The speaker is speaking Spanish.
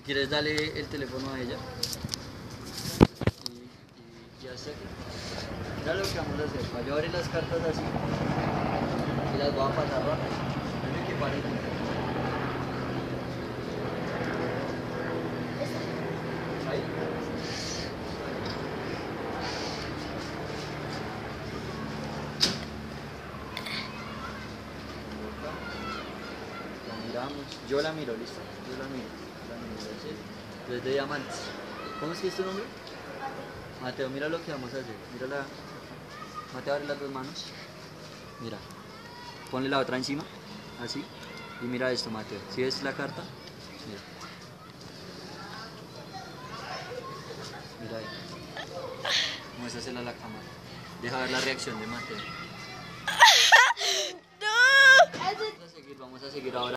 Si quieres, dale el teléfono a ella. Y, y, y aquí. Mira lo que vamos a hacer. Voy a abrir las cartas así. Y las voy a pasar rápido. Dale que pare. Ahí. La miramos. Yo la miro, listo. Yo la miro. Entonces de diamantes. ¿Cómo es que es tu nombre? Mateo, mira lo que vamos a hacer. Mira la. Mateo, abre las dos manos. Mira. Ponle la otra encima. Así. Y mira esto, Mateo. ¿Sí ves la carta? Mira. Mira ahí. Muéstrasela a la cámara. Deja ver la reacción de Mateo. Vamos a seguir, vamos a seguir ahora.